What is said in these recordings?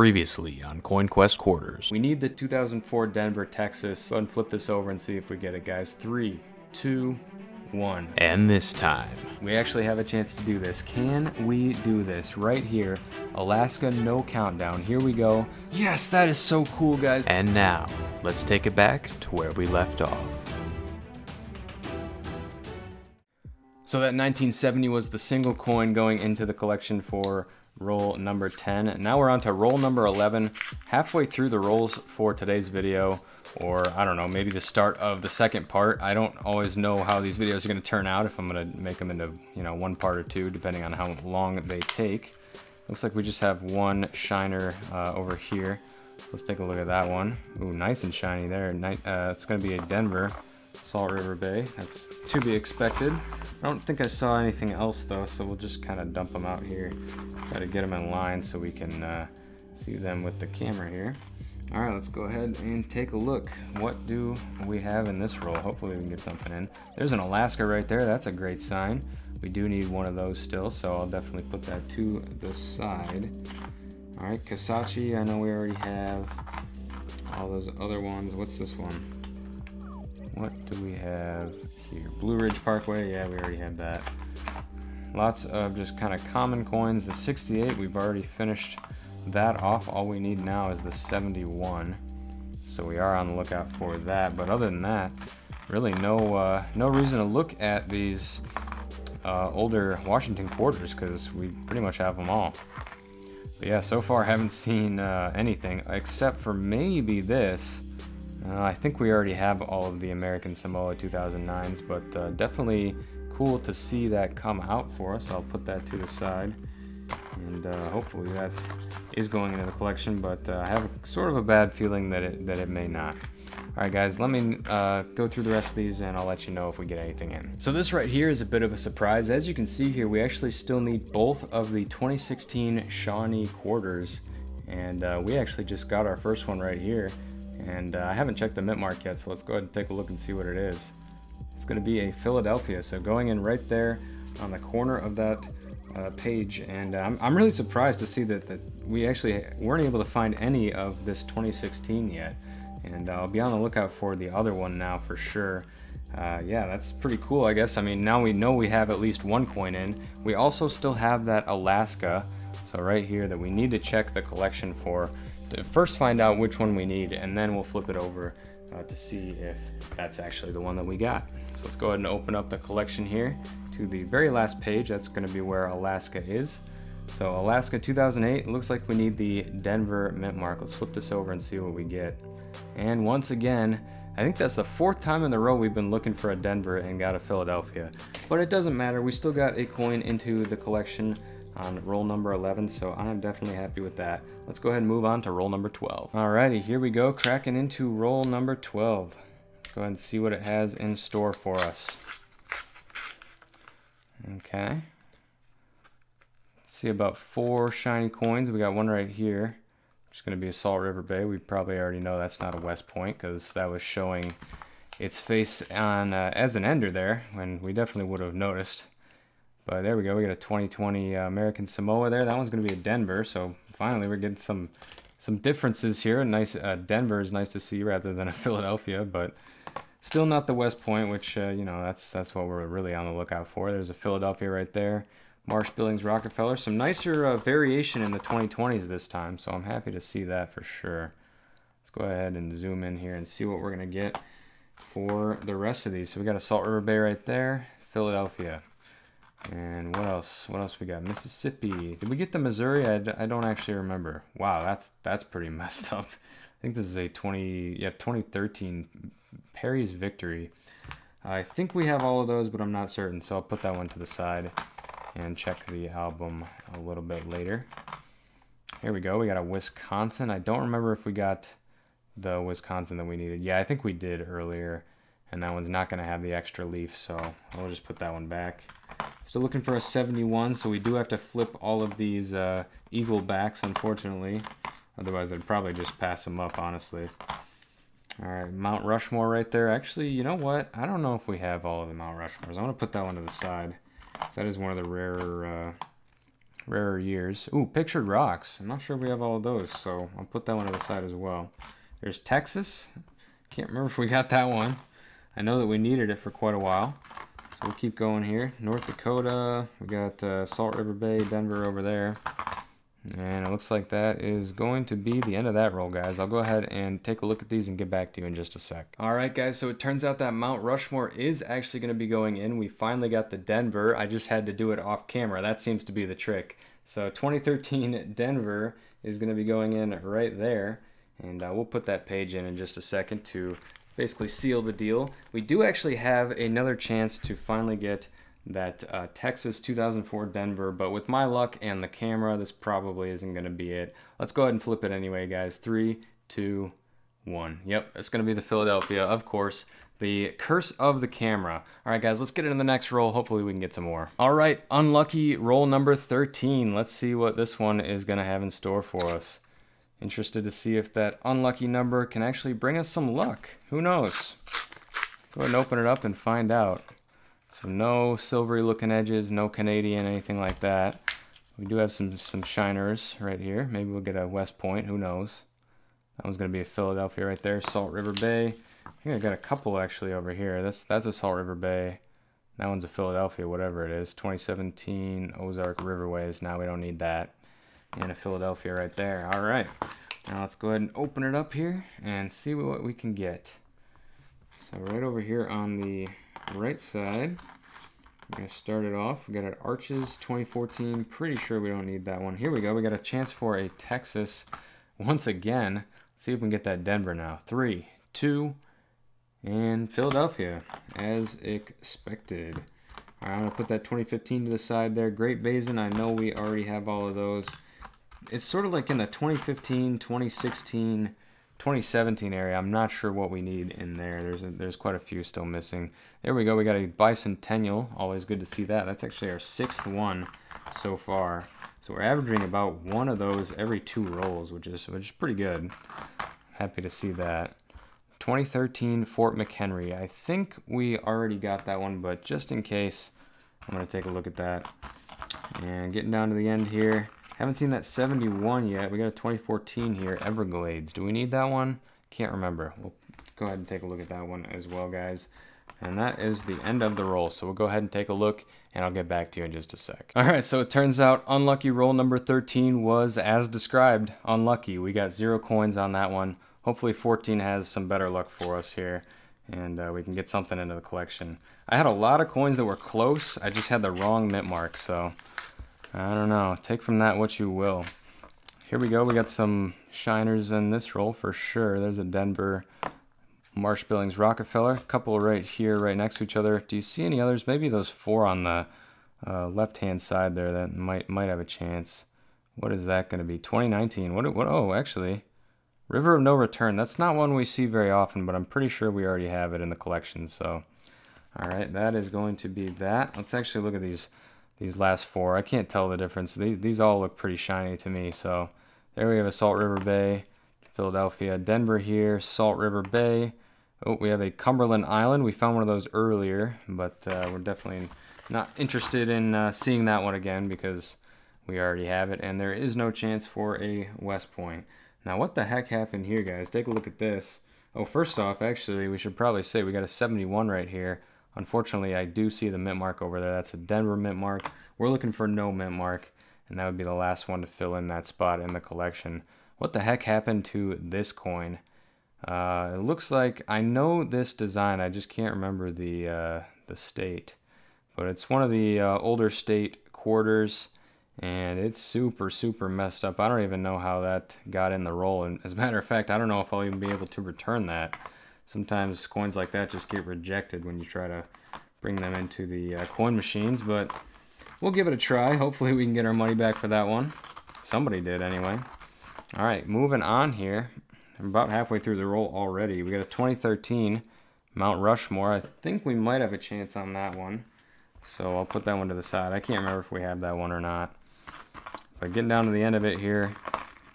Previously on Coin Quest Quarters. We need the 2004 Denver, Texas. Go ahead and flip this over and see if we get it, guys. Three, two, one. And this time, We actually have a chance to do this. Can we do this right here? Alaska, no countdown. Here we go. Yes, that is so cool, guys. and now, let's take it back to where we left off. So that 1970 was the single coin going into the collection for roll number 10. Now we're on to roll number 11, halfway through the rolls for today's video, or I don't know, maybe the start of the second part. I don't always know how these videos are gonna turn out, if I'm gonna make them into, you know, one part or two, depending on how long they take. Looks like we just have one shiner uh, over here. Let's take a look at that one. Ooh, nice and shiny there. Uh, it's gonna be a Denver. Salt River Bay. That's to be expected. I don't think I saw anything else though, so we'll just kind of dump them out here. Try to get them in line so we can uh, see them with the camera here. All right, let's go ahead and take a look. What do we have in this roll? Hopefully we can get something in. There's an Alaska right there. That's a great sign. We do need one of those still, so I'll definitely put that to the side. All right, Kisatchie, I know we already have all those other ones. What's this one? What do we have here? Blue Ridge Parkway, yeah, we already have that. Lots of just kind of common coins. The 68, we've already finished that off. All we need now is the 71. So we are on the lookout for that. But other than that, really no uh, no reason to look at these uh, older Washington quarters because we pretty much have them all. But yeah, so far haven't seen uh, anything except for maybe this. Uh, I think we already have all of the American Samoa 2009s, but uh, definitely cool to see that come out for us. I'll put that to the side, and uh, hopefully that is going into the collection. But uh, I have a, sort of a bad feeling that it that it may not. All right, guys, let me uh, go through the rest of these, and I'll let you know if we get anything in. So this right here is a bit of a surprise. As you can see here, we actually still need both of the 2016 Shawnee quarters, and uh, we actually just got our first one right here. And uh, I haven't checked the mint mark yet, so let's go ahead and take a look and see what it is. It's going to be a Philadelphia, so going in right there on the corner of that uh, page. And I'm, I'm really surprised to see that, that we actually weren't able to find any of this 2016 yet. And I'll be on the lookout for the other one now for sure. Uh, yeah, that's pretty cool, I guess. I mean, now we know we have at least one coin in. We also still have that Alaska, so right here that we need to check the collection for first find out which one we need and then we'll flip it over uh, to see if that's actually the one that we got. So let's go ahead and open up the collection here to the very last page. That's going to be where Alaska is. So Alaska 2008, looks like we need the Denver mint mark. Let's flip this over and see what we get. And once again, I think that's the fourth time in a row we've been looking for a Denver and got a Philadelphia. But it doesn't matter, we still got a coin into the collection on roll number 11, so I am definitely happy with that. Let's go ahead and move on to roll number 12. Alrighty, here we go, cracking into roll number 12. Go ahead and see what it has in store for us. Okay. see about four shiny coins. We got one right here. It's going to be a Salt River Bay. We probably already know that's not a West Point because that was showing its face on uh, as an ender there, and we definitely would have noticed. But there we go. We got a 2020 uh, American Samoa there. That one's going to be a Denver. So finally, we're getting some some differences here. Nice uh, Denver is nice to see rather than a Philadelphia, but still not the West Point, which uh, you know that's that's what we're really on the lookout for. There's a Philadelphia right there. Marsh Billings Rockefeller. Some nicer uh, variation in the 2020s this time, so I'm happy to see that for sure. Let's go ahead and zoom in here and see what we're gonna get for the rest of these. So we got a Salt River Bay right there, Philadelphia. And what else? What else we got? Mississippi. Did we get the Missouri? I, I don't actually remember. Wow, that's that's pretty messed up. I think this is a 20 yeah 2013 Perry's Victory. I think we have all of those, but I'm not certain, so I'll put that one to the side and check the album a little bit later. Here we go. We got a Wisconsin. I don't remember if we got the Wisconsin that we needed. Yeah, I think we did earlier, and that one's not going to have the extra leaf, so I'll just put that one back. Still looking for a 71, so we do have to flip all of these uh, eagle backs, unfortunately. Otherwise, I'd probably just pass them up, honestly. All right, Mount Rushmore right there. Actually, you know what? I don't know if we have all of the Mount Rushmores. I'm going to put that one to the side. That is one of the rarer, uh, rarer years. Ooh, pictured rocks. I'm not sure if we have all of those, so I'll put that one to the side as well. There's Texas. Can't remember if we got that one. I know that we needed it for quite a while. So we'll keep going here. North Dakota. We got uh, Salt River Bay, Denver over there. And it looks like that is going to be the end of that roll, guys. I'll go ahead and take a look at these and get back to you in just a sec. All right, guys, so it turns out that Mount Rushmore is actually going to be going in. We finally got the Denver. I just had to do it off camera. That seems to be the trick. So 2013 Denver is going to be going in right there. And uh, we'll put that page in in just a second to basically seal the deal. We do actually have another chance to finally get that uh, Texas 2004 Denver, but with my luck and the camera, this probably isn't going to be it. Let's go ahead and flip it anyway, guys. Three, two, one. Yep, it's going to be the Philadelphia, of course. The curse of the camera. All right, guys, let's get into the next roll. Hopefully we can get some more. All right, unlucky roll number 13. Let's see what this one is going to have in store for us. Interested to see if that unlucky number can actually bring us some luck. Who knows? Go ahead and open it up and find out. So no silvery looking edges, no Canadian, anything like that. We do have some, some shiners right here. Maybe we'll get a West Point, who knows. That one's going to be a Philadelphia right there, Salt River Bay. I think I got a couple actually over here. That's, that's a Salt River Bay. That one's a Philadelphia, whatever it is. 2017 Ozark Riverways. Now we don't need that. And a Philadelphia right there. All right. Now let's go ahead and open it up here and see what we can get. So right over here on the right side. Going to start it off. We got an Arches 2014. Pretty sure we don't need that one. Here we go. We got a chance for a Texas once again. Let's see if we can get that Denver now. Three, two, and Philadelphia, as expected. All right, I'm to put that 2015 to the side there. Great Basin, I know we already have all of those. It's sort of like in the 2015, 2016, 2017 area. I'm not sure what we need in there. There's a, there's quite a few still missing. There we go. We got a bicentennial. Always good to see that. That's actually our sixth one so far. So we're averaging about one of those every two rolls, which is which is pretty good. Happy to see that. 2013 Fort McHenry. I think we already got that one, but just in case, I'm going to take a look at that. And getting down to the end here. Haven't seen that 71 yet. We got a 2014 here, Everglades. Do we need that one? Can't remember. We'll go ahead and take a look at that one as well, guys. And that is the end of the roll. So we'll go ahead and take a look and I'll get back to you in just a sec. All right, so it turns out unlucky roll number 13 was as described, unlucky. We got zero coins on that one. Hopefully 14 has some better luck for us here and uh, we can get something into the collection. I had a lot of coins that were close. I just had the wrong mint mark, so I don't know. Take from that what you will. Here we go. We got some shiners in this roll for sure. There's a Denver Marsh Billings Rockefeller. A couple right here, right next to each other. Do you see any others? Maybe those four on the uh, left-hand side there that might might have a chance. What is that going to be? 2019. What? What? Oh, actually, River of No Return. That's not one we see very often, but I'm pretty sure we already have it in the collection. So, all right, that is going to be that. Let's actually look at these these last four. I can't tell the difference. These, these all look pretty shiny to me. So there we have a Salt River Bay, Philadelphia, Denver here, Salt River Bay. Oh, we have a Cumberland Island. We found one of those earlier, but uh, we're definitely not interested in uh, seeing that one again because we already have it. And there is no chance for a West Point. Now, what the heck happened here, guys? Take a look at this. Oh, first off, actually, we should probably say we got a 71 right here. Unfortunately, I do see the mint mark over there. That's a Denver mint mark. We're looking for no mint mark, and that would be the last one to fill in that spot in the collection. What the heck happened to this coin? Uh, it looks like I know this design. I just can't remember the uh, the state, but it's one of the uh, older state quarters, and it's super super messed up. I don't even know how that got in the roll. And as a matter of fact, I don't know if I'll even be able to return that sometimes coins like that just get rejected when you try to bring them into the uh, coin machines, but we'll give it a try. Hopefully we can get our money back for that one. Somebody did anyway. All right, moving on here. I'm about halfway through the roll already. We got a 2013 Mount Rushmore. I think we might have a chance on that one. So I'll put that one to the side. I can't remember if we have that one or not. But getting down to the end of it here,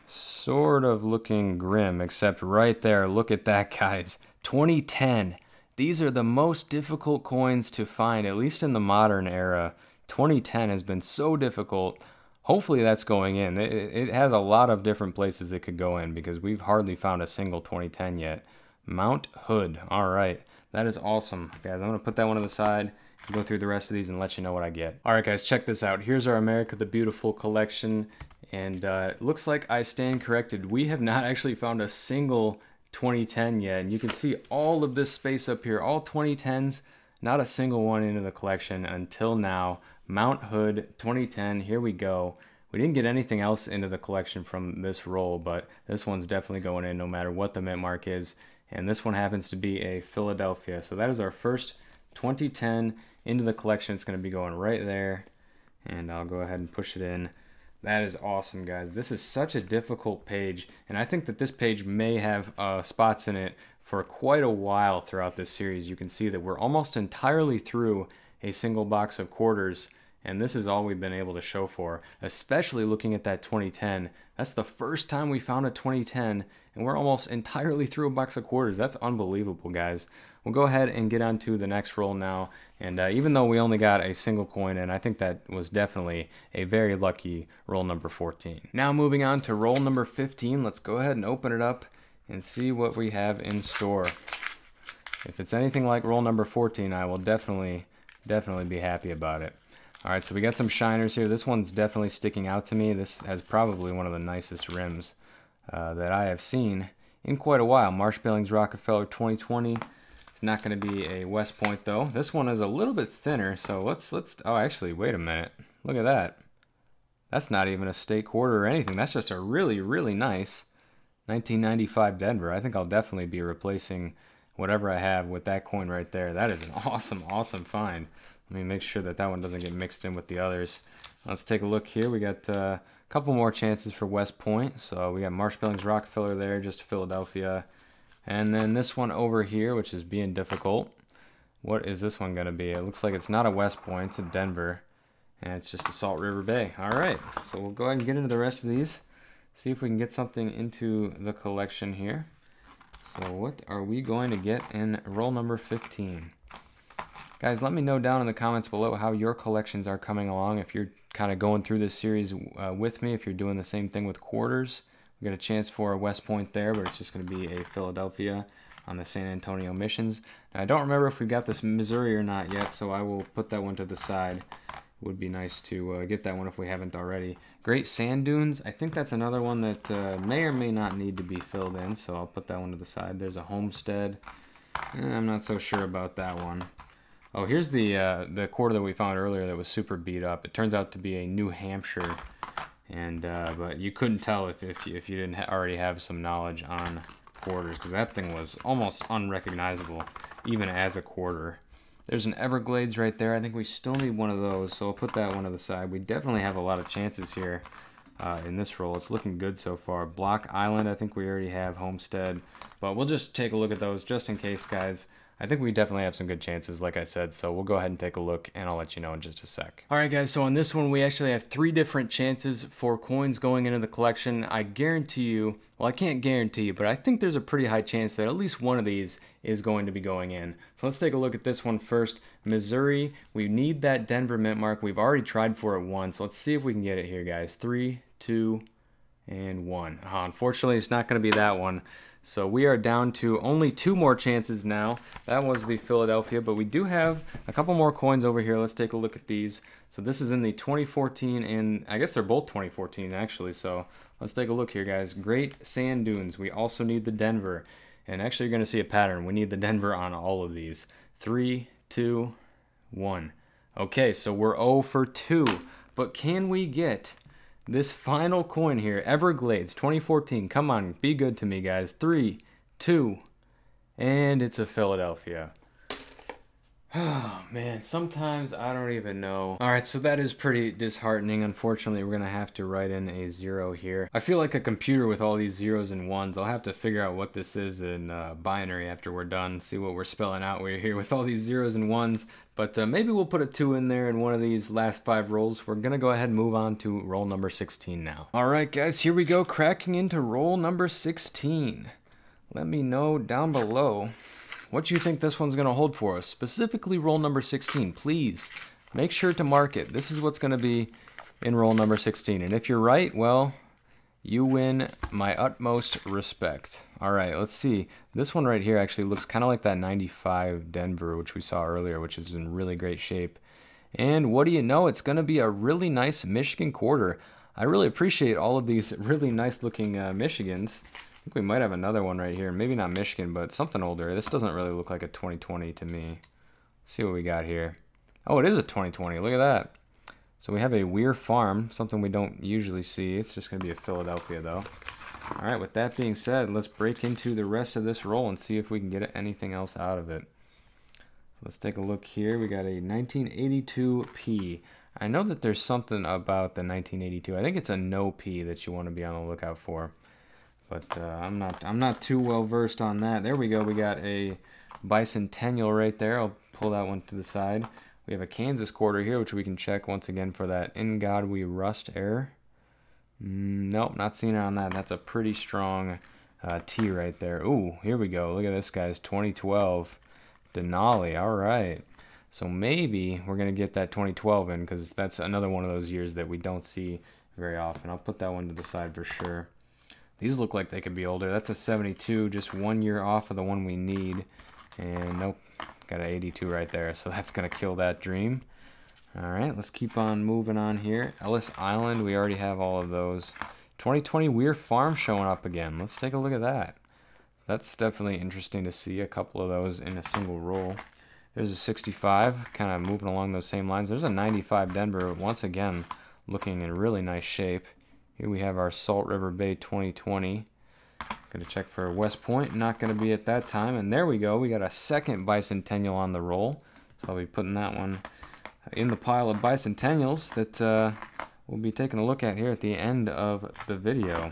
sort of looking grim, except right there, look at that, guys. 2010. These are the most difficult coins to find, at least in the modern era. 2010 has been so difficult. hopefully that's going in. It, it has a lot of different places it could go in because we've hardly found a single 2010 yet. Mount Hood. All right. That is awesome, guys. I'm going to put that one on the side, go through the rest of these and let you know what I get. All right, guys, check this out. Here's our America the Beautiful collection, and uh, looks like I stand corrected. We have not actually found a single 2010 yet, and you can see all of this space up here, all 2010s, not a single one into the collection until now. Mount Hood 2010, here we go. We didn't get anything else into the collection from this roll, but this one's definitely going in no matter what the mint mark is and this one happens to be a Philadelphia. So that is our first 2010 into the collection. It's going to be going right there, and I'll go ahead and push it in. That is awesome, guys. This is such a difficult page, and I think that this page may have uh, spots in it for quite a while throughout this series. You can see that we're almost entirely through a single box of quarters, and this is all we've been able to show for, especially looking at that 2010. That's the first time we found a 2010, and we're almost entirely through a box of quarters. That's unbelievable, guys. We'll go ahead and get on to the next roll now. And uh, even though we only got a single coin, and I think that was definitely a very lucky roll number 14. Now moving on to roll number 15, let's go ahead and open it up and see what we have in store. If it's anything like roll number 14, I will definitely, definitely be happy about it. All right, so we got some shiners here. This one's definitely sticking out to me. This has probably one of the nicest rims uh, that I have seen in quite a while. Marsh Billings Rockefeller 2020. It's not going to be a West Point though. This one is a little bit thinner, so let's let's. Oh, actually, wait a minute. Look at that. That's not even a state quarter or anything. That's just a really really nice 1995 Denver. I think I'll definitely be replacing whatever I have with that coin right there. That is an awesome awesome find. Let me make sure that that one doesn't get mixed in with the others. Let's take a look here. We got uh, a couple more chances for West Point. So we got Marsh Billings Rockefeller there, just Philadelphia. And then this one over here, which is being difficult. What is this one going to be? It looks like it's not a West Point, it's a Denver. And it's just a Salt River Bay. All right, so we'll go ahead and get into the rest of these. See if we can get something into the collection here. So what are we going to get in roll number 15? Guys, let me know down in the comments below how your collections are coming along. If you're kind of going through this series uh, with me, if you're doing the same thing with quarters. We got a chance for a West Point there, but it's just going to be a Philadelphia on the San Antonio Missions. Now, I don't remember if we got this Missouri or not yet, so I will put that one to the side. It would be nice to uh, get that one if we haven't already. Great Sand Dunes. I think that's another one that uh, may or may not need to be filled in, so I'll put that one to the side. There's a Homestead. Eh, I'm not so sure about that one. Oh, here's the uh, the quarter that we found earlier that was super beat up. It turns out to be a New Hampshire, and uh, but you couldn't tell if if you, if you didn't ha already have some knowledge on quarters because that thing was almost unrecognizable even as a quarter. There's an Everglades right there. I think we still need one of those, so I'll put that one to the side. We definitely have a lot of chances here uh, in this roll. It's looking good so far. Block Island, I think we already have Homestead, but we'll just take a look at those just in case, guys. I think we definitely have some good chances, like I said, so we'll go ahead and take a look, and I'll let you know in just a sec. Alright guys, so on this one, we actually have three different chances for coins going into the collection. I guarantee you, well I can't guarantee you, but I think there's a pretty high chance that at least one of these is going to be going in. So let's take a look at this one first. Missouri, we need that Denver mint mark. We've already tried for it once. Let's see if we can get it here, guys. Three, two, and one. Uh, unfortunately, it's not going to be that one. So we are down to only two more chances now. That was the Philadelphia, but we do have a couple more coins over here. Let's take a look at these. So this is in the 2014, and I guess they're both 2014 actually. So let's take a look here, guys. Great Sand Dunes. We also need the Denver. And actually, you're going to see a pattern. We need the Denver on all of these. Three, two, one. Okay, so we're 0 for 2. But can we get this final coin here, Everglades 2014. Come on, be good to me, guys. Three, two, and it's a Philadelphia. Oh man, sometimes I don't even know. Alright, so that is pretty disheartening. Unfortunately, we're gonna have to write in a zero here. I feel like a computer with all these zeros and ones. I'll have to figure out what this is in uh, binary after we're done, see what we're spelling out we're here with all these zeros and ones. But uh, maybe we'll put a 2 in there in one of these last 5 rolls. We're to go ahead and move on to roll number 16 now. Alright guys, here we go, cracking into roll number 16. Let me know down below what do you think this one's going to hold for us. Specifically roll number 16, please make sure to mark it. This is what's going to be in roll number 16. And if you're right, well, you win my utmost respect. All right, let's see. This one right here actually looks kind of like that 95 Denver, which we saw earlier, which is in really great shape. And what do you know? It's going to be a really nice Michigan quarter. I really appreciate all of these really nice looking uh, Michigans. Think we might have another one right here. Maybe not Michigan, but something older. This doesn't really look like a 2020 to me. Let's see what we got here. Oh, it is a 2020. Look at that. So we have a Weir Farm, something we don't usually see. It's just going to be a Philadelphia, though. All right, with that being said, let's break into the rest of this roll and see if we can get anything else out of it. Let's take a look here. We got a 1982P. I know that there's something about the 1982. I think it's a no P that you want to be on the lookout for. But uh, I'm not I'm not too well versed on that. There we go. We got a bicentennial right there. I'll pull that one to the side. We have a Kansas quarter here, which we can check once again for that In God We Rust error. Mm, nope, not seeing it on that. That's a pretty strong uh, T right there. Ooh, here we go. Look at this, guys. 2012. Denali. All right. So maybe we're going to get that 2012 in because that's another one of those years that we don't see very often. I'll put that one to the side for sure. These look like they could be older. That's a 72, just one year off of the one we need. And nope, got an 82 right there. So that's going to kill that dream. All right, let's keep on moving on here. Ellis Island, we already have all of those. 2020 Weir Farm showing up again. Let's take a look at that. That's definitely interesting to see a couple of those in a single roll. There's a 65, kind of moving along those same lines. There's a 95 Denver, once again, looking in really nice shape. Here we have our Salt River Bay 2020. Gonna check for West Point, not gonna be at that time. And there we go, we got a second bicentennial on the roll. So I'll be putting that one in the pile of bicentennials that uh, we'll be taking a look at here at the end of the video.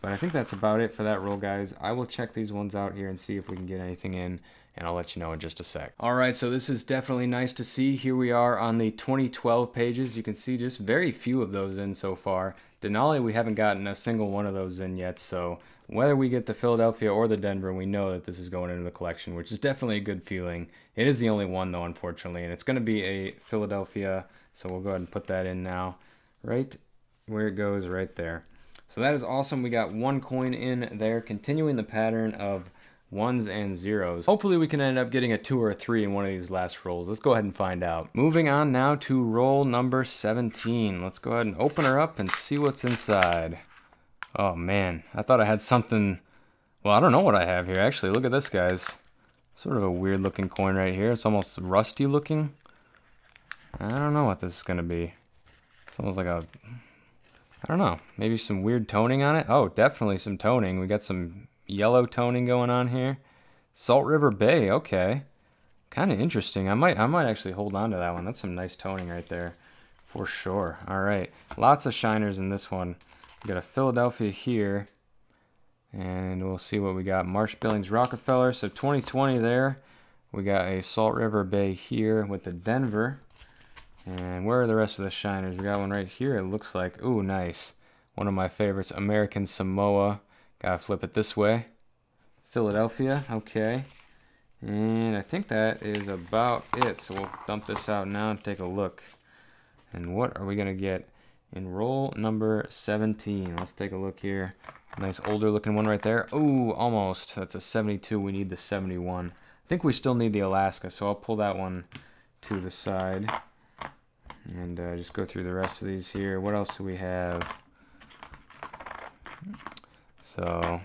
But I think that's about it for that roll, guys. I will check these ones out here and see if we can get anything in, and I'll let you know in just a sec. All right, so this is definitely nice to see. Here we are on the 2012 pages. You can see just very few of those in so far. Denali, we haven't gotten a single one of those in yet, so whether we get the Philadelphia or the Denver, we know that this is going into the collection, which is definitely a good feeling. It is the only one, though, unfortunately, and it's going to be a Philadelphia, so we'll go ahead and put that in now, right where it goes right there. So that is awesome. We got one coin in there, continuing the pattern of ones and zeros. Hopefully we can end up getting a two or a three in one of these last rolls. Let's go ahead and find out. Moving on now to roll number 17. Let's go ahead and open her up and see what's inside. Oh man, I thought I had something, well I don't know what I have here actually. Look at this guys. Sort of a weird looking coin right here. It's almost rusty looking. I don't know what this is gonna be. It's almost like a I don't know, maybe some weird toning on it. Oh, definitely some toning. We got some yellow toning going on here. Salt River Bay, okay. Kind of interesting. I might I might actually hold on to that one. That's some nice toning right there for sure. All right, lots of shiners in this one. We got a Philadelphia here, and we'll see what we got. Marsh Billings Rockefeller, so 2020 there. We got a Salt River Bay here with the Denver. And where are the rest of the shiners? We got one right here, it looks like. Ooh, nice. One of my favorites, American Samoa. Gotta flip it this way. Philadelphia, okay. And I think that is about it. So we'll dump this out now and take a look. And what are we gonna get in roll number 17? Let's take a look here. Nice older looking one right there. Ooh, almost. That's a 72. We need the 71. I think we still need the Alaska, so I'll pull that one to the side and uh, just go through the rest of these here. What else do we have? So,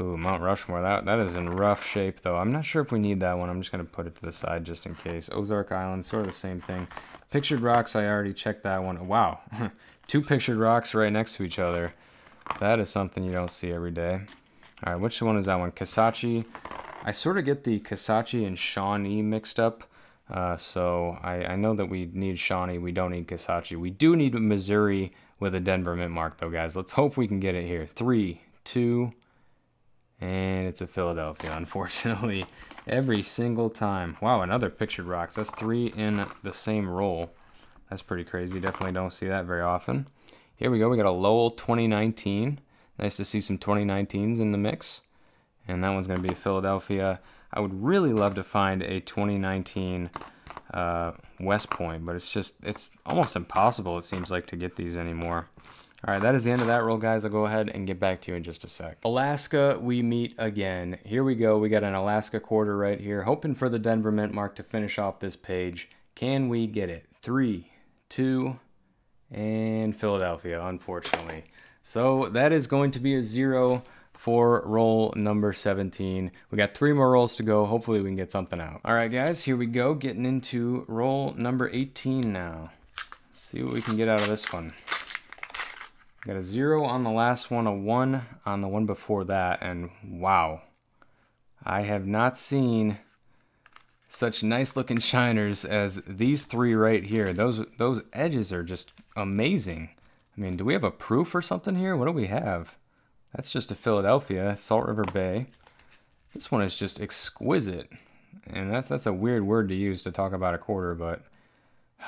ooh, Mount Rushmore. That that is in rough shape though. I'm not sure if we need that one. I'm just gonna put it to the side just in case. Ozark Island, sort of the same thing. Pictured rocks. I already checked that one. Wow, two pictured rocks right next to each other. That is something you don't see every day. All right, which one is that one? Kisatchie. I sort of get the Kisatchie and Shawnee mixed up. Uh, so I, I, know that we need Shawnee. We don't need Kisatchie. We do need Missouri with a Denver mint mark, though, guys. Let's hope we can get it here. Three, two, and it's a Philadelphia, unfortunately. Every single time. Wow, another pictured rocks. That's three in the same roll. That's pretty crazy. Definitely don't see that very often. Here we go. We got a Lowell 2019. Nice to see some 2019s in the mix. And that one's going to be a Philadelphia. I would really love to find a 2019 uh, West Point, but it's just, it's almost impossible, it seems like, to get these anymore. All right, that is the end of that roll, guys. I'll go ahead and get back to you in just a sec. Alaska, we meet again. Here we go. We got an Alaska quarter right here. Hoping for the Denver Mint mark to finish off this page. Can we get it? Three, two, and Philadelphia, unfortunately. So that is going to be a zero for roll number 17. We got three more rolls to go. Hopefully we can get something out. All right, guys, here we go. Getting into roll number 18 now. Let's see what we can get out of this one. Got a zero on the last one, a one on the one before that, and wow. I have not seen such nice looking shiners as these three right here. Those those edges are just amazing. I mean, do we have a proof or something here? What do we have? That's just a Philadelphia, Salt River Bay. This one is just exquisite. And that's that's a weird word to use to talk about a quarter, but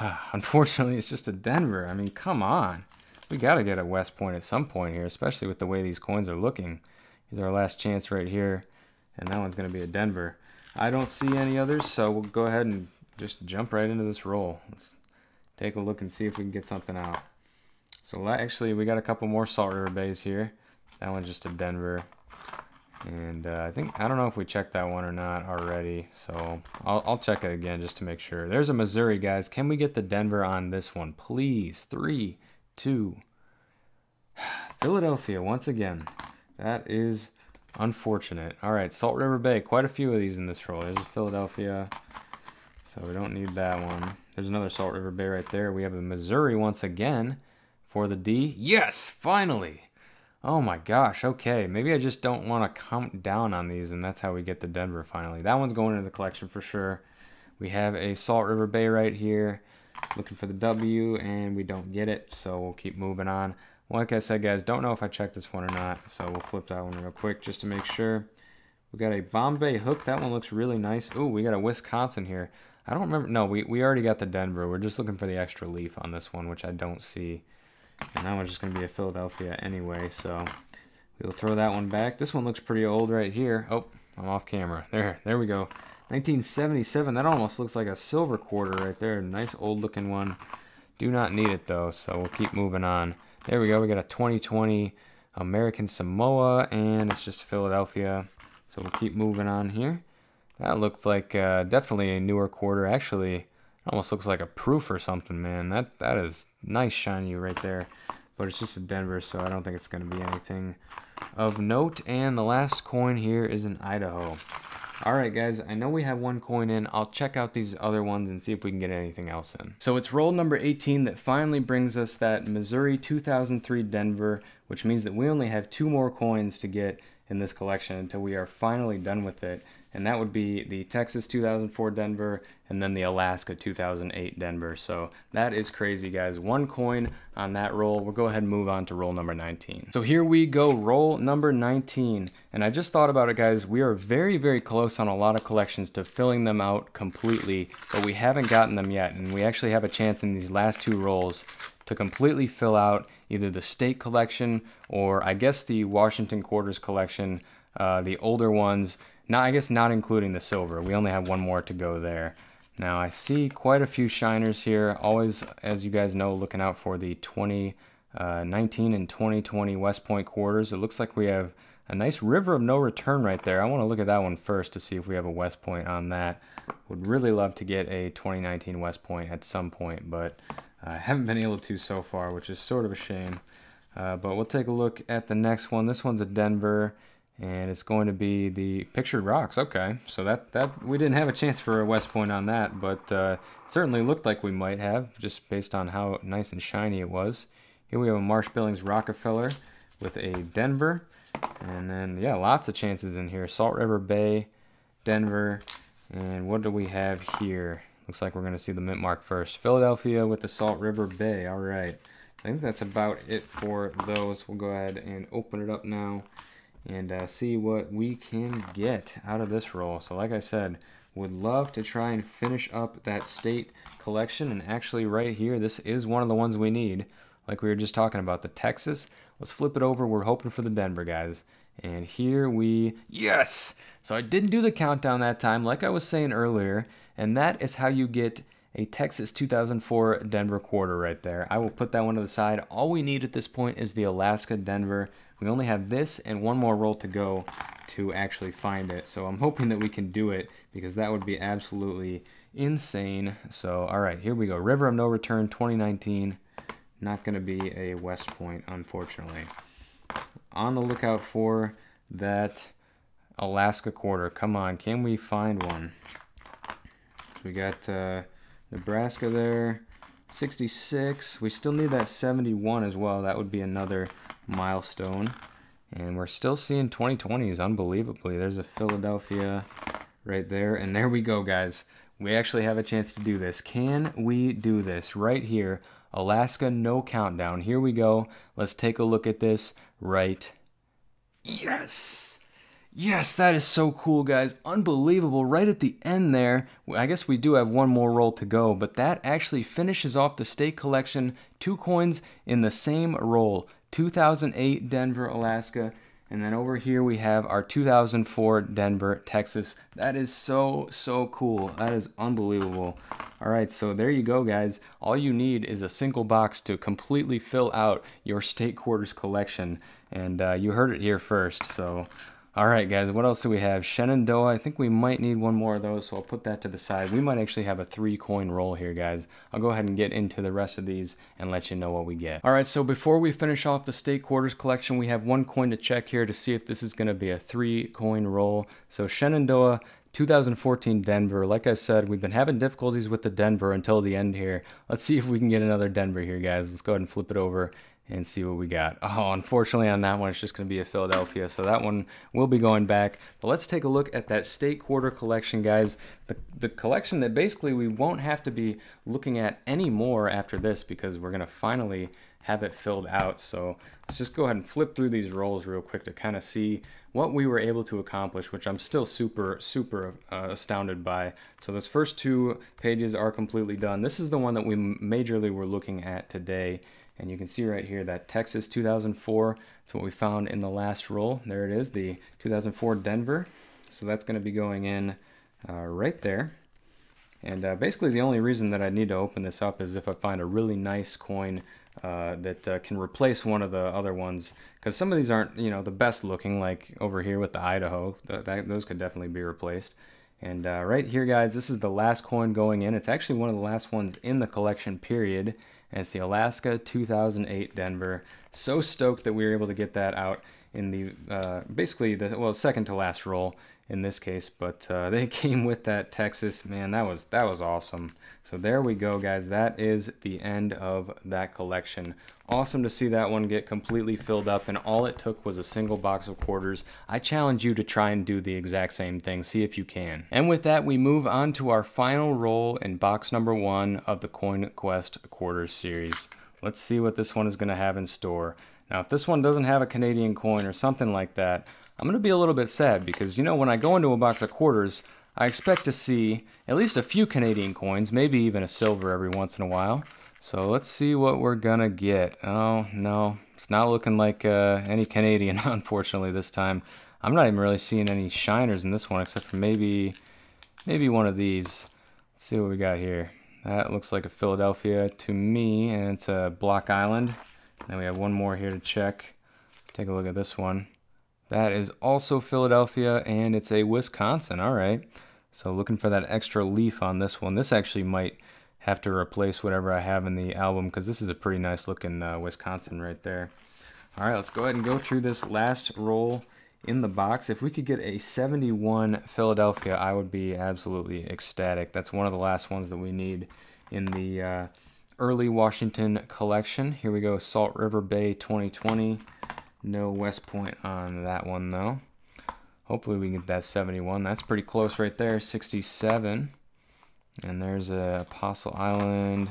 unfortunately it's just a Denver. I mean, come on. We got to get a West Point at some point here, especially with the way these coins are looking. Here's our last chance right here, and that one's going to be a Denver. I don't see any others, so we'll go ahead and just jump right into this roll. Let's take a look and see if we can get something out. So actually, we got a couple more Salt River Bays here. That one's just a Denver. And uh, I think, I don't know if we checked that one or not already. So I'll, I'll check it again just to make sure. There's a Missouri, guys. Can we get the Denver on this one? Please. Three, two. Philadelphia once again. That is unfortunate. All right, Salt River Bay. Quite a few of these in this roll. There's a Philadelphia. So we don't need that one. There's another Salt River Bay right there. We have a Missouri once again for the D. Yes, finally. Oh my gosh, okay. Maybe I just don't want to count down on these, and that's how we get the Denver finally. That one's going into the collection for sure. We have a Salt River Bay right here looking for the W and we don't get it so we'll keep moving on. Like I said guys don't know if I checked this one or not so we'll flip that one real quick just to make sure. We got a Bombay hook. That one looks really nice. Oh we got a Wisconsin here. I don't remember. No we, we already got the Denver. We're just looking for the extra leaf on this one which I don't see. And that one's just gonna be a Philadelphia anyway so we'll throw that one back. This one looks pretty old right here. Oh I'm off camera. There there we go 1977. That almost looks like a silver quarter right there. Nice old looking one. Do not need it though, so we'll keep moving on. There we go. We got a 2020 American Samoa, and it's just Philadelphia. So we'll keep moving on here. That looks like uh, definitely a newer quarter. Actually, almost looks like a proof or something, man. That that is nice shiny right there. But it's just a Denver, so I don't think it's going to be anything of note. And the last coin here is an Idaho. Alright guys, I know we have one coin in. I'll check out these other ones and see if we can get anything else in. So it's roll number 18 that finally brings us that Missouri 2003 Denver, which means that we only have two more coins to get in this collection until we are finally done with it and that would be the Texas 2004 Denver and then the Alaska 2008 Denver. So that is crazy, guys. One coin on that roll. We'll go ahead and move on to roll number 19. So here we go, roll number 19. And I just thought about it, guys. We are very, very close on a lot of collections to filling them out completely, but we haven't gotten them yet. And we actually have a chance in these last two rolls to completely fill out either the state collection or I guess the Washington Quarters collection, uh, the older ones, now, I guess not including the silver. We only have one more to go there. Now, I see quite a few shiners here. Always, as you guys know, looking out for the 2019 uh, and 2020 West Point quarters. It looks like we have a nice river of no return right there. I want to look at that one first to see if we have a West Point on that. Would really love to get a 2019 West Point at some point, but I uh, haven't been able to so far, which is sort of a shame. Uh, but we'll take a look at the next one. This one's a Denver and it's going to be the pictured rocks. Okay, so that that we didn't have a chance for a West Point on that, but uh, certainly looked like we might have just based on how nice and shiny it was. Here we have a Marsh Billings Rockefeller with a Denver, and then yeah, lots of chances in here. Salt River Bay, Denver, and what do we have here? Looks like we're going to see the mint mark first. Philadelphia with the Salt River Bay. All right. I think that's about it for those. We'll go ahead and open it up now and uh, see what we can get out of this roll. So like I said, would love to try and finish up that state collection. And actually right here, this is one of the ones we need. Like we were just talking about, the Texas. Let's flip it over. We're hoping for the Denver, guys. And here we, yes! So I didn't do the countdown that time, like I was saying earlier. And that is how you get a Texas 2004 Denver quarter right there. I will put that one to the side. All we need at this point is the Alaska Denver. We only have this and one more roll to go to actually find it. So I'm hoping that we can do it because that would be absolutely insane. So, all right, here we go. River of No Return 2019. Not going to be a West Point, unfortunately. On the lookout for that Alaska quarter. Come on, can we find one? We got uh, Nebraska there, 66. We still need that 71 as well. That would be another milestone. And we're still seeing 2020s unbelievably. There's a Philadelphia right there. And there we go, guys. We actually have a chance to do this. Can we do this right here? Alaska, no countdown. Here we go. Let's take a look at this right. Yes! Yes, that is so cool, guys. Unbelievable. Right at the end there, I guess we do have one more roll to go, but that actually finishes off the state collection. Two coins in the same roll. 2008 Denver, Alaska. And then over here we have our 2004 Denver, Texas. That is so, so cool. That is unbelievable. All right, so there you go, guys. All you need is a single box to completely fill out your state quarters collection. And uh, you heard it here first, so all right, guys, what else do we have? Shenandoah, I think we might need one more of those, so I'll put that to the side. We might actually have a three coin roll here, guys. I'll go ahead and get into the rest of these and let you know what we get. All right, so before we finish off the state quarters collection, we have one coin to check here to see if this is going to be a three coin roll. So Shenandoah, 2014 Denver. Like I said, we've been having difficulties with the Denver until the end here. Let's see if we can get another Denver here, guys. Let's go ahead and flip it over and see what we got. Oh, unfortunately on that one, it's just going to be a Philadelphia. So that one will be going back. But let's take a look at that state quarter collection, guys. The, the collection that basically we won't have to be looking at anymore after this because we're going to finally have it filled out. So let's just go ahead and flip through these rolls real quick to kind of see what we were able to accomplish, which I'm still super, super uh, astounded by. So those first two pages are completely done. This is the one that we majorly were looking at today. And you can see right here that Texas 2004, that's what we found in the last roll. There it is, the 2004 Denver. So that's going to be going in uh, right there. And uh, basically the only reason that I need to open this up is if I find a really nice coin uh, that uh, can replace one of the other ones. Because some of these aren't, you know, the best looking, like over here with the Idaho. Th that, those could definitely be replaced. And uh, right here, guys, this is the last coin going in. It's actually one of the last ones in the collection period and it's the Alaska 2008 Denver. So stoked that we were able to get that out in the uh, basically the well second to last roll in this case, but uh, they came with that Texas man. That was that was awesome. So there we go, guys. That is the end of that collection. Awesome to see that one get completely filled up, and all it took was a single box of quarters. I challenge you to try and do the exact same thing. See if you can. And with that, we move on to our final roll in box number one of the Coin Quest Quarters series. Let's see what this one is going to have in store. Now, if this one doesn't have a Canadian coin or something like that, I'm going to be a little bit sad because, you know, when I go into a box of quarters, I expect to see at least a few Canadian coins, maybe even a silver every once in a while. So let's see what we're gonna get. Oh, no, it's not looking like uh, any Canadian, unfortunately, this time. I'm not even really seeing any shiners in this one, except for maybe, maybe one of these. Let's see what we got here. That looks like a Philadelphia to me, and it's a Block Island. Then we have one more here to check. Take a look at this one. That is also Philadelphia, and it's a Wisconsin. All right. So looking for that extra leaf on this one. This actually might have to replace whatever I have in the album because this is a pretty nice looking uh, Wisconsin right there. All right, let's go ahead and go through this last roll in the box. If we could get a 71 Philadelphia, I would be absolutely ecstatic. That's one of the last ones that we need in the uh, early Washington collection. Here we go, Salt River Bay 2020. No West Point on that one though. Hopefully we get that 71. That's pretty close right there. 67. And there's a Apostle Island,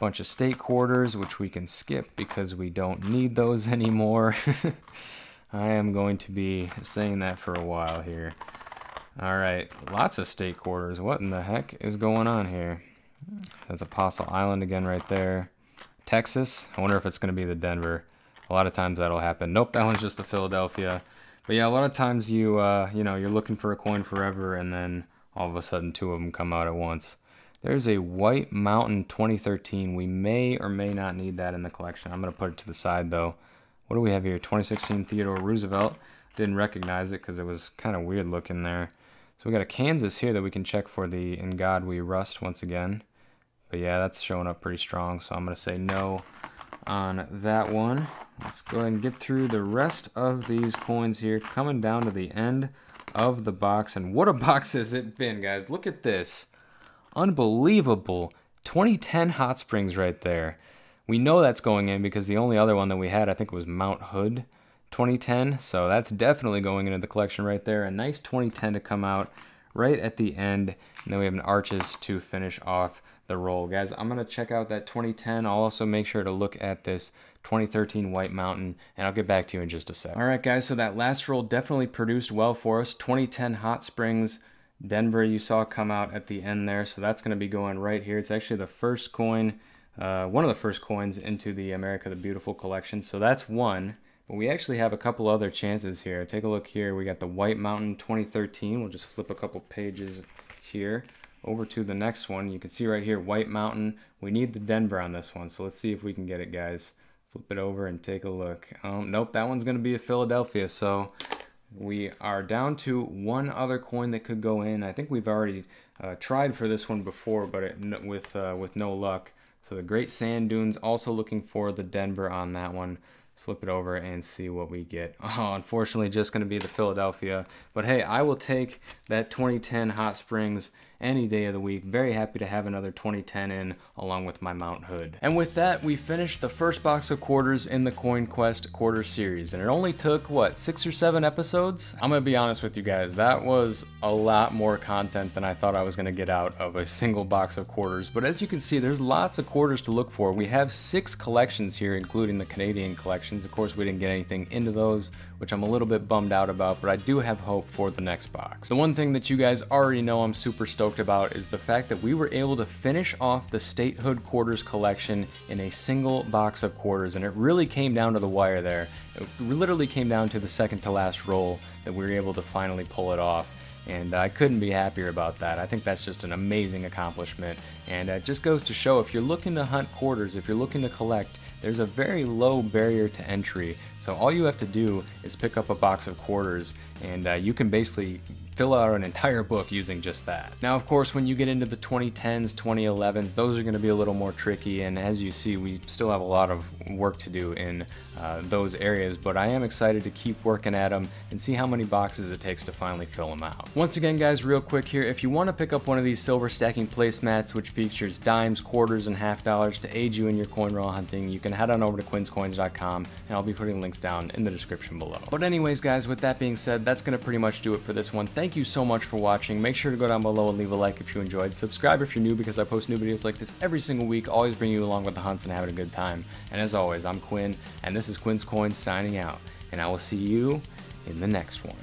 bunch of state quarters, which we can skip because we don't need those anymore. I am going to be saying that for a while here. All right, lots of state quarters. What in the heck is going on here? There's Apostle Island again right there. Texas. I wonder if it's going to be the Denver. A lot of times that'll happen. Nope, that one's just the Philadelphia. But yeah, a lot of times you uh, you know you're looking for a coin forever, and then all of a sudden two of them come out at once. There's a White Mountain 2013. We may or may not need that in the collection. I'm going to put it to the side though. What do we have here? 2016 Theodore Roosevelt. Didn't recognize it because it was kind of weird looking there. So we got a Kansas here that we can check for the In God We Rust once again. But yeah, that's showing up pretty strong. So I'm going to say no on that one. Let's go ahead and get through the rest of these coins here. Coming down to the end of the box. And what a box has it been, guys. Look at this. Unbelievable. 2010 Hot Springs right there. We know that's going in because the only other one that we had, I think, was Mount Hood 2010. So that's definitely going into the collection right there. A nice 2010 to come out right at the end. And then we have an Arches to finish off the roll. Guys, I'm going to check out that 2010. I'll also make sure to look at this 2013 White Mountain, and I'll get back to you in just a sec. All right, guys, so that last roll definitely produced well for us. 2010 Hot Springs Denver you saw come out at the end there, so that's going to be going right here. It's actually the first coin, uh, one of the first coins into the America the Beautiful collection, so that's one. But we actually have a couple other chances here. Take a look here. We got the White Mountain 2013. We'll just flip a couple pages here over to the next one. You can see right here, White Mountain. We need the Denver on this one, so let's see if we can get it, guys. Flip it over and take a look. Um, nope, that one's going to be a Philadelphia, so we are down to one other coin that could go in. I think we've already uh, tried for this one before, but it, with uh, with no luck. So the Great Sand Dunes, also looking for the Denver on that one. Flip it over and see what we get. Oh, unfortunately, just going to be the Philadelphia. But hey, I will take that 2010 Hot Springs any day of the week. Very happy to have another 2010 in along with my Mount Hood. And with that, we finished the first box of quarters in the Coin Quest quarter series. And it only took, what, six or seven episodes? I'm gonna be honest with you guys, that was a lot more content than I thought I was gonna get out of a single box of quarters. But as you can see, there's lots of quarters to look for. We have six collections here, including the Canadian collections. Of course, we didn't get anything into those which I'm a little bit bummed out about, but I do have hope for the next box. The one thing that you guys already know I'm super stoked about is the fact that we were able to finish off the Statehood Quarters collection in a single box of quarters, and it really came down to the wire there. It literally came down to the second to last roll that we were able to finally pull it off and I couldn't be happier about that. I think that's just an amazing accomplishment, and it just goes to show if you're looking to hunt quarters, if you're looking to collect, there's a very low barrier to entry. So all you have to do is pick up a box of quarters and uh, you can basically fill out an entire book using just that. Now, of course, when you get into the 2010s, 2011s, those are going to be a little more tricky, and as you see, we still have a lot of work to do in uh, those areas, but I am excited to keep working at them and see how many boxes it takes to finally fill them out. Once again, guys, real quick here, if you want to pick up one of these silver stacking placemats, which features dimes, quarters, and half dollars to aid you in your coin roll hunting, you can head on over to quinscoins.com, and I'll be putting links down in the description below. But anyways, guys, with that being said, that's going to pretty much do it for this one. Thank Thank you so much for watching. Make sure to go down below and leave a like if you enjoyed. Subscribe if you're new because I post new videos like this every single week, always bring you along with the hunts and having a good time. And as always, I'm Quin, and this is Quin's Coins signing out. And I will see you in the next one.